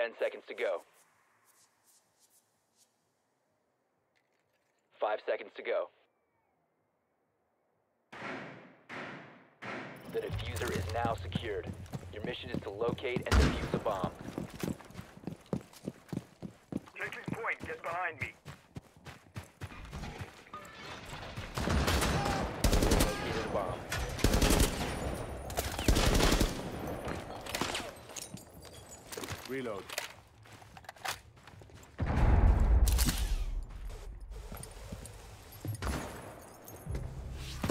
Ten seconds to go. Five seconds to go. The defuser is now secured. Your mission is to locate and defuse a bomb. Taking point, get behind me. Located a bomb. Reload.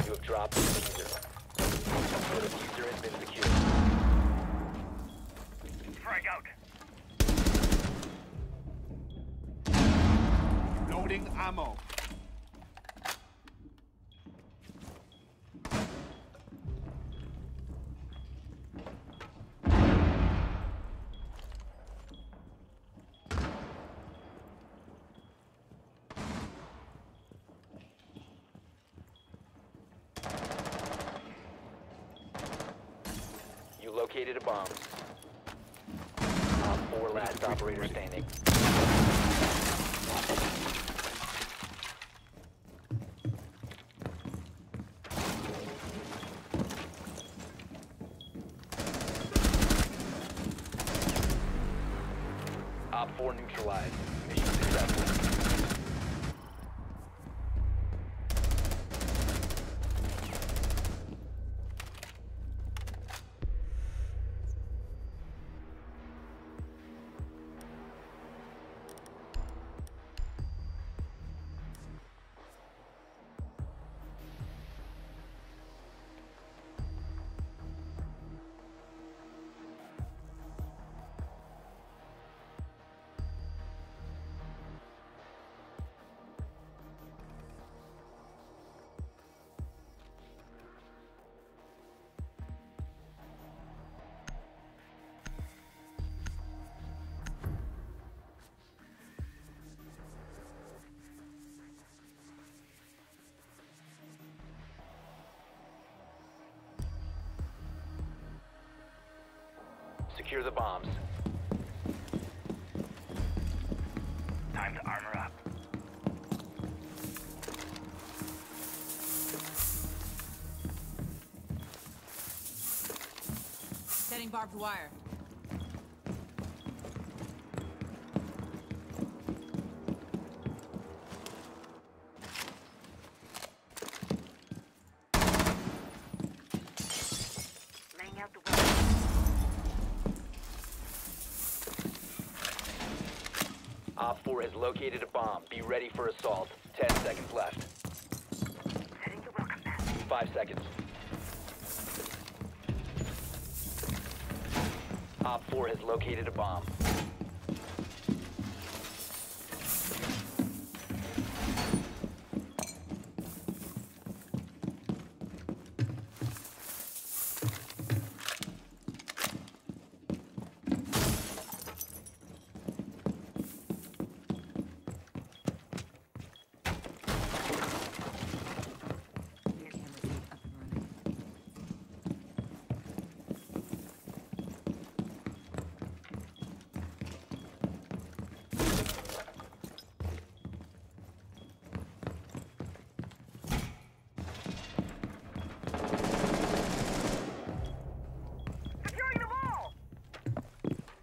You have dropped the defuser. The defuser has been secured. Frag out. Loading ammo. You located a bomb. Op 4 last operator standing. Op 4 neutralized. Mission successful. Secure the bombs. Time to armor up. Setting barbed wire. Op 4 has located a bomb. Be ready for assault. 10 seconds left. Setting the welcome mat. 5 seconds. Op 4 has located a bomb. Air camera feed up and running. Securing the wall!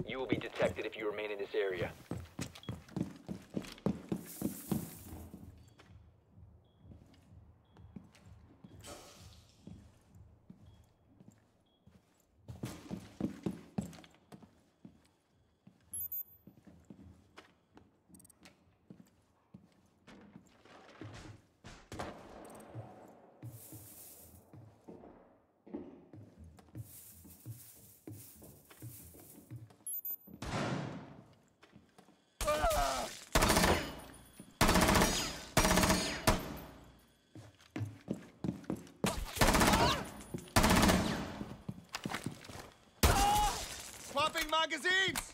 You will be detected if you remain in this area. Magazines!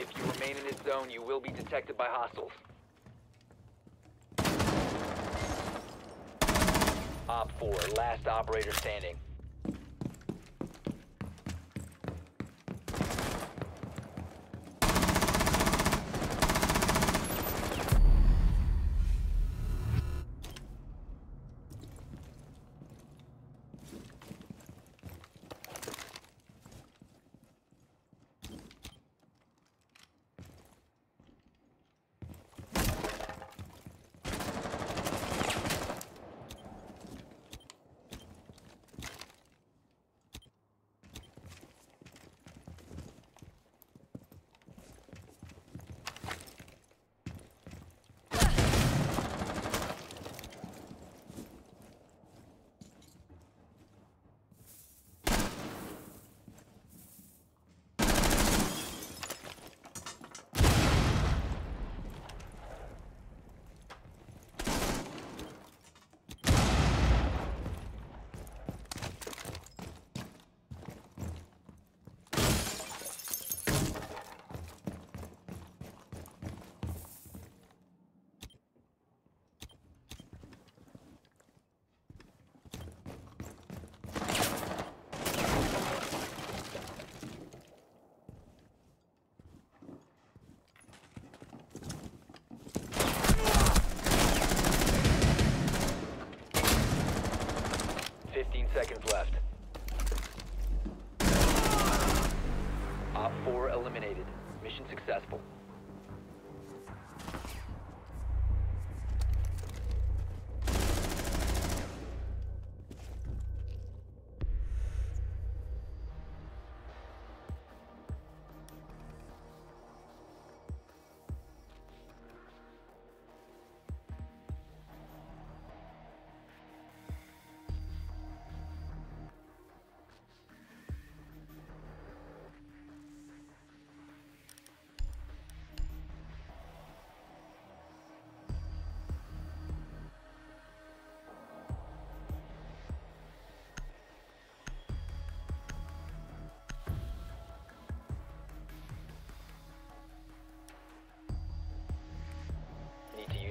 If you remain in this zone, you will be detected by hostiles. Op 4, last operator standing.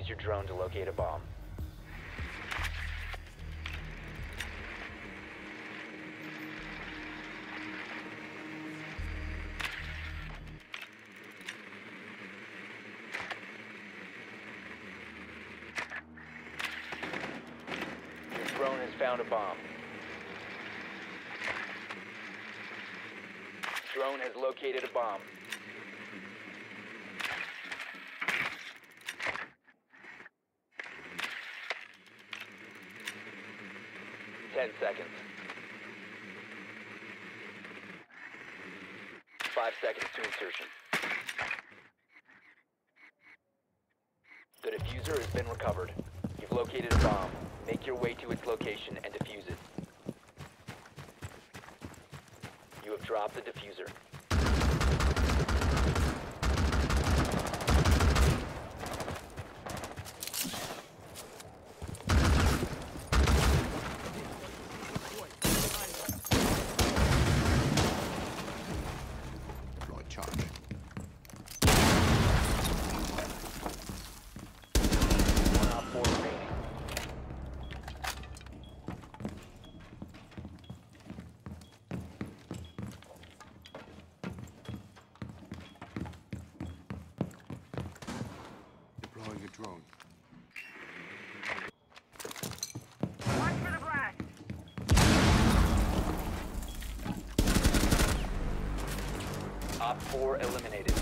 Your drone to locate a bomb. Your drone has found a bomb. Drone has located a bomb. Ten seconds. Five seconds to insertion. The defuser has been recovered. You've located a bomb. Make your way to its location and defuse it. You have dropped the defuser. Drone. For the blast. Op 4 eliminated.